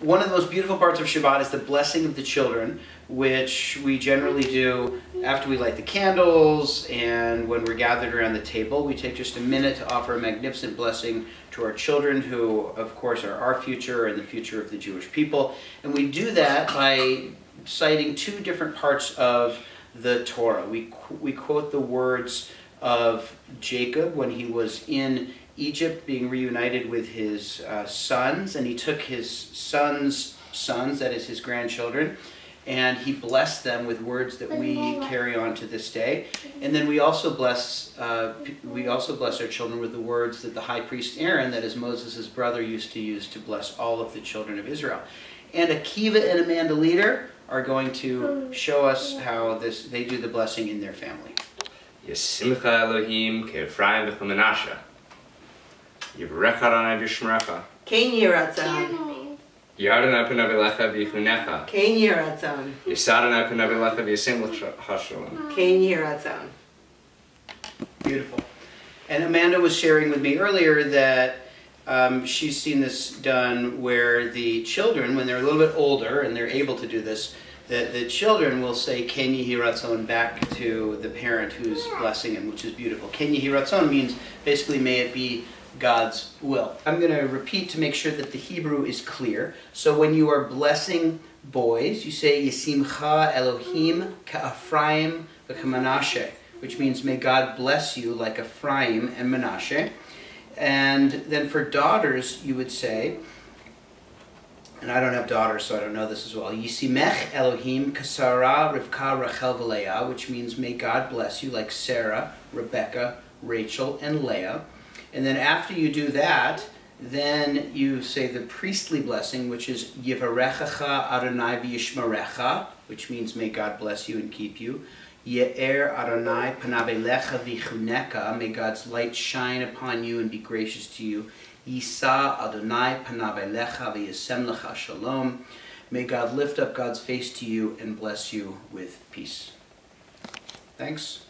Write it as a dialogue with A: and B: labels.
A: one of the most beautiful parts of Shabbat is the blessing of the children, which we generally do after we light the candles and when we're gathered around the table. We take just a minute to offer a magnificent blessing to our children, who, of course, are our future and the future of the Jewish people. And we do that by citing two different parts of the Torah. We, we quote the words of Jacob when he was in Egypt being reunited with his uh, sons, and he took his sons' sons, that is his grandchildren, and he blessed them with words that we carry on to this day. And then we also bless uh, we also bless our children with the words that the high priest Aaron, that is Moses' brother, used to use to bless all of the children of Israel. And Akiva and Amanda Leader are going to show us how this they do the blessing in their family.
B: Yesimcha Elohim ke'Ephraim v'Menashe. Yivrecha Adonai v'shmerecha.
C: Kein yiratzon.
B: Yardonai p'nav elecha v'yichunecha.
C: Kein yiratzon.
B: Yisadonai p'nav elecha v'yisim
C: l'chashulam. Kein yiratzon.
A: Beautiful. And Amanda was sharing with me earlier that um, she's seen this done where the children, when they're a little bit older and they're able to do this, the, the children will say Ken Yehiratzon back to the parent who's blessing him, which is beautiful. Ken Yehiratzon means basically may it be God's will. I'm going to repeat to make sure that the Hebrew is clear. So when you are blessing boys, you say Yisimcha Elohim Ka'Ephraim V'Kamanashe, which means may God bless you like Ephraim and Menashe. And then for daughters, you would say, and I don't have daughters, so I don't know this as well. Yisimech Elohim Kasara Rivka Rachel V'Leah, which means may God bless you like Sarah, Rebecca, Rachel, and Leah. And then after you do that, then you say the priestly blessing, which is Yivarechacha Adonai v'yishmarecha, which means may God bless you and keep you. Ye'er Adonai panavelecha v'chuneka, may God's light shine upon you and be gracious to you. Yisa Adonai panavelecha v'yasem lecha shalom. May God lift up God's face to you and bless you with peace. Thanks.